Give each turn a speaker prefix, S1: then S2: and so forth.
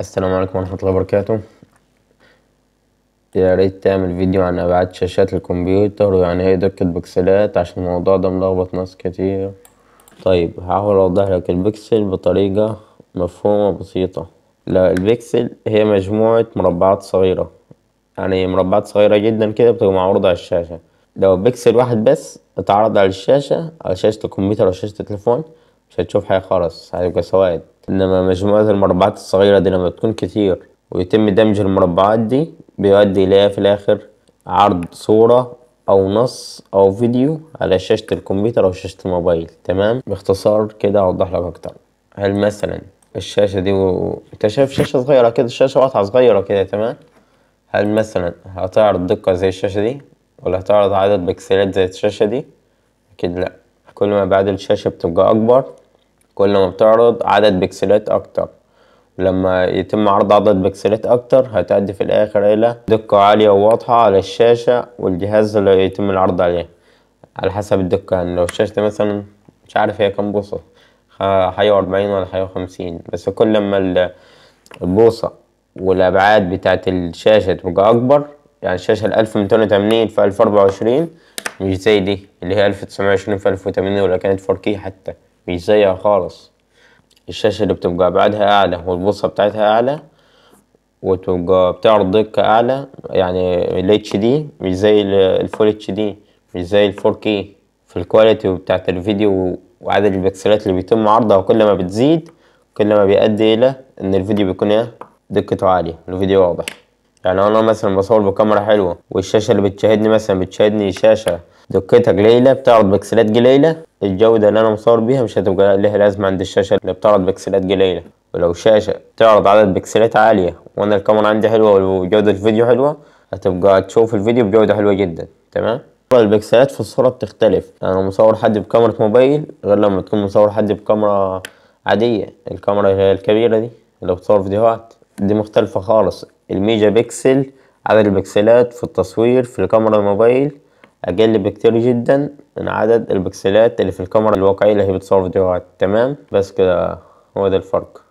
S1: السلام عليكم ورحمة الله وبركاته. يا ريت تعمل فيديو عن أبعاد شاشات الكمبيوتر ويعني إيه دقة بكسلات عشان الموضوع ده ملخبط ناس كتير. طيب هحاول أوضح لك البكسل بطريقة مفهومة بسيطة لا البكسل هي مجموعة مربعات صغيرة. يعني مربعات صغيرة جدا كده بتبقى معروضة على الشاشة. لو بكسل واحد بس اتعرض على الشاشة على شاشة الكمبيوتر أو شاشة التليفون مش هتشوف حاجة خالص هتبقى سواد إنما مجموعة المربعات الصغيرة دي لما تكون كتير ويتم دمج المربعات دي بيؤدي إلى في الآخر عرض صورة أو نص أو فيديو على شاشة الكمبيوتر أو شاشة الموبايل. تمام؟ باختصار كده أوضح لك أكتر. هل مثلا الشاشة دي و... أنت شايف شاشة صغيرة كده الشاشة واضحة صغيرة كده تمام؟ هل مثلا هتعرض دقة زي الشاشة دي؟ ولا هتعرض عدد بكسلات زي الشاشة دي؟ أكيد لأ. كل ما بعد الشاشة بتبقى أكبر كل ما بتعرض عدد بكسلات أكتر. لما يتم عرض عدد بكسلات أكتر هتأدي في الآخر إلى دقة عالية وواضحة على الشاشة والجهاز اللي يتم العرض عليه. على حسب الدقة يعني لو الشاشة مثلا مش عارف هي كام بوصة حاجة وأربعين ولا حاجة وخمسين. بس كل ما البوصة والأبعاد بتاعت الشاشة تبقى أكبر يعني الشاشة الألف ميتين وتمانين في ألف أربعة وعشرين مش زي دي اللي هي ألف تسعمية وعشرين في ألف وتمانين ولا كانت four K حتى. مش زيها خالص. الشاشة اللي بتبقى أبعادها أعلى والبوصة بتاعتها أعلى وتبقى بتعرض دقة أعلى يعني ال HD مش زي ال full HD مش زي ال four K في ال quality بتاعت الفيديو وعدد البكسلات اللي بيتم عرضها كل ما بتزيد كل ما بيؤدي إلى إن الفيديو بيكون إيه؟ دقته عالية الفيديو واضح. يعني أنا مثلا بصور بكاميرا حلوة والشاشة اللي بتشاهدني مثلا بتشاهدني شاشة دقتها قليلة بتعرض بكسلات قليلة الجودة اللي أنا مصور بيها مش هتبقى لها لازمة عند الشاشة اللي بتعرض بكسلات قليلة ولو شاشة تعرض عدد بكسلات عالية وأنا الكاميرا عندي حلوة وجودة الفيديو حلوة هتبقى تشوف الفيديو بجودة حلوة جدا. تمام؟ البكسلات في الصورة بتختلف. لو مصور حد بكاميرا موبايل غير لما تكون مصور حد بكاميرا عادية. الكاميرا الكبيرة دي اللي بتصور فيديوهات دي مختلفة خالص. الميجا بكسل عدد البكسلات في التصوير في الكاميرا الموبايل أقل بكتير جدا من عدد البكسلات اللي في الكاميرا الواقعية اللي هي بتصور فيديوهات تمام؟ بس كده هو ده الفرق.